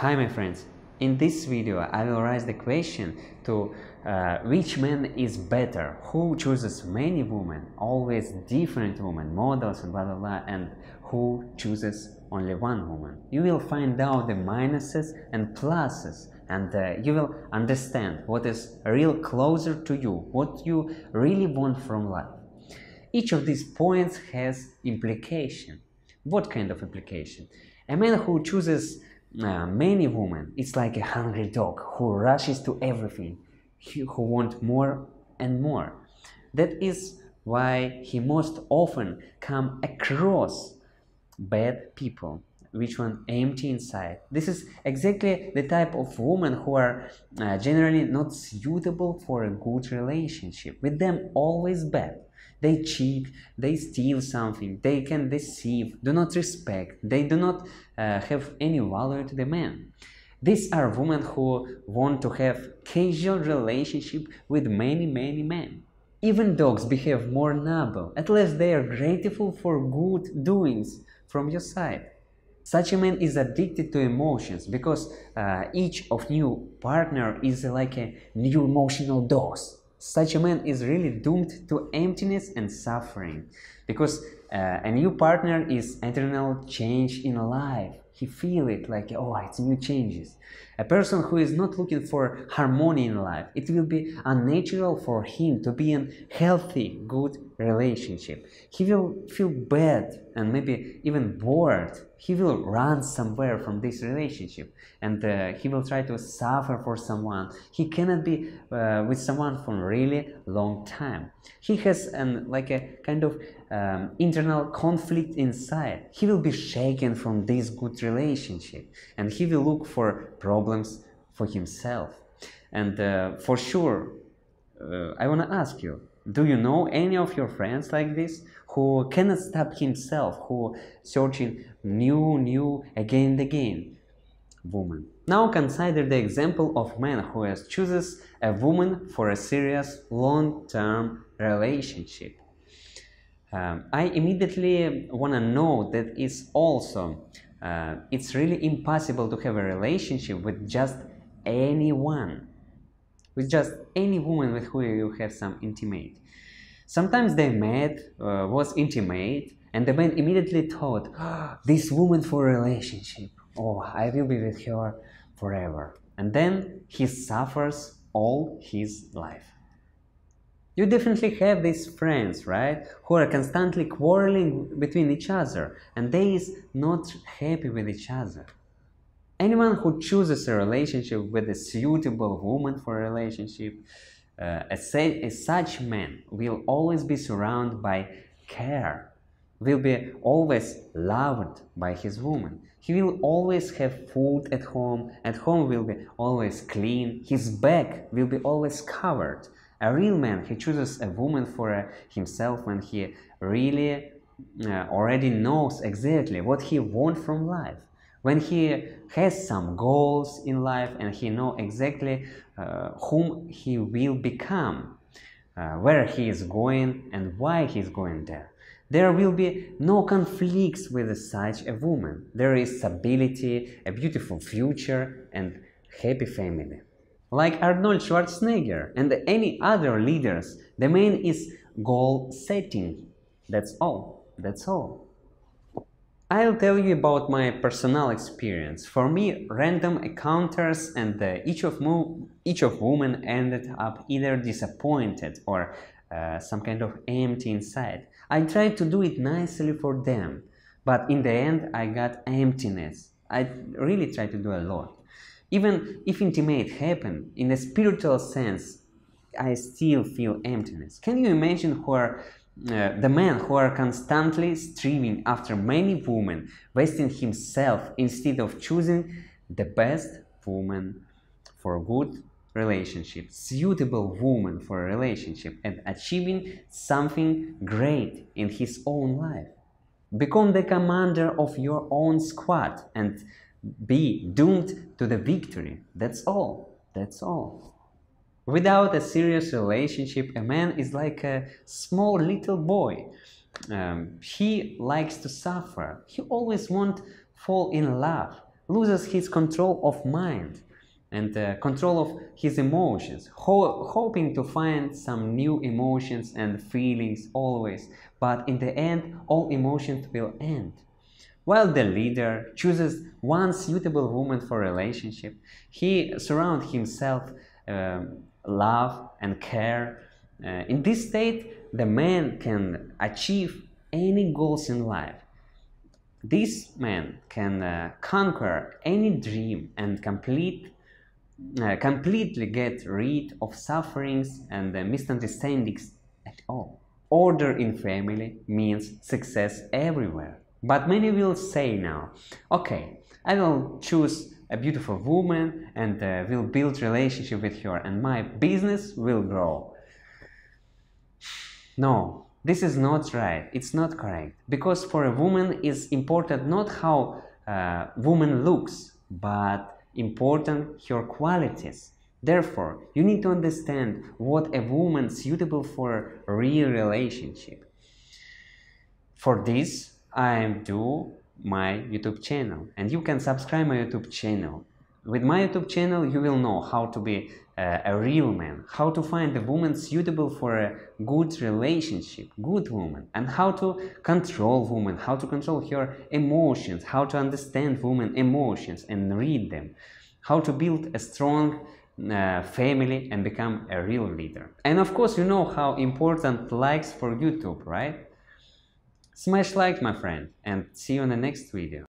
Hi my friends, in this video I will raise the question to uh, which man is better, who chooses many women, always different women, models and blah blah blah and who chooses only one woman. You will find out the minuses and pluses and uh, you will understand what is real closer to you, what you really want from life. Each of these points has implication. What kind of implication? A man who chooses uh, many women, it's like a hungry dog who rushes to everything, who want more and more. That is why he most often come across bad people which one empty inside. This is exactly the type of women who are uh, generally not suitable for a good relationship. With them always bad they cheat they steal something they can deceive do not respect they do not uh, have any value to the man. These are women who want to have casual relationship with many many men. Even dogs behave more noble at least they are grateful for good doings from your side. Such a man is addicted to emotions because uh, each of new partner is like a new emotional dose such a man is really doomed to emptiness and suffering because uh, a new partner is eternal change in life he feel it like oh it's new changes. A person who is not looking for harmony in life it will be unnatural for him to be in healthy good relationship. He will feel bad and maybe even bored. He will run somewhere from this relationship and uh, he will try to suffer for someone. He cannot be uh, with someone for really long time. He has an like a kind of um, internal conflict inside. He will be shaken from this good relationship and he will look for problems for himself and uh, for sure uh, i want to ask you do you know any of your friends like this who cannot stop himself, who searching new, new, again and again? Woman. Now consider the example of man who has chooses a woman for a serious long-term relationship. Um, I immediately want to know that it's also uh, it's really impossible to have a relationship with just anyone with just any woman with whom you have some intimate. Sometimes they met, uh, was intimate, and the man immediately thought, oh, this woman for a relationship, oh, I will be with her forever. And then he suffers all his life. You definitely have these friends, right, who are constantly quarreling between each other, and they is not happy with each other. Anyone who chooses a relationship with a suitable woman for a relationship, uh, a, a such man will always be surrounded by care, will be always loved by his woman. He will always have food at home, at home will be always clean, his back will be always covered. A real man, he chooses a woman for uh, himself when he really uh, already knows exactly what he wants from life. When he has some goals in life and he knows exactly uh, whom he will become uh, where he is going and why he is going there. There will be no conflicts with such a woman. There is stability a beautiful future and happy family like arnold schwarzenegger and any other leaders the main is goal setting that's all that's all I'll tell you about my personal experience. For me, random encounters and uh, each of each of women ended up either disappointed or uh, some kind of empty inside. I tried to do it nicely for them, but in the end I got emptiness. I really tried to do a lot. Even if intimate happen in a spiritual sense, I still feel emptiness. Can you imagine where uh, the men who are constantly striving after many women, wasting himself instead of choosing the best woman for a good relationship, suitable woman for a relationship, and achieving something great in his own life. Become the commander of your own squad and be doomed to the victory. That's all. That's all. Without a serious relationship, a man is like a small little boy. Um, he likes to suffer. He always won't fall in love loses his control of mind and uh, control of his emotions, ho hoping to find some new emotions and feelings always, but in the end, all emotions will end. While the leader chooses one suitable woman for relationship, he surrounds himself um, love and care. Uh, in this state, the man can achieve any goals in life. This man can uh, conquer any dream and complete uh, completely get rid of sufferings and uh, misunderstandings at all. Order in family means success everywhere. But many will say now, okay, I will choose a beautiful woman and uh, will build relationship with her and my business will grow. No, this is not right. It's not correct. Because for a woman is important not how uh, woman looks, but important her qualities. Therefore, you need to understand what a woman suitable for a real relationship. For this, I do my YouTube channel and you can subscribe my YouTube channel. With my YouTube channel, you will know how to be uh, a real man, how to find a woman suitable for a good relationship, good woman, and how to control woman, how to control her emotions, how to understand woman emotions and read them, how to build a strong uh, family and become a real leader. And of course, you know how important likes for YouTube, right? Smash like, my friend, and see you in the next video.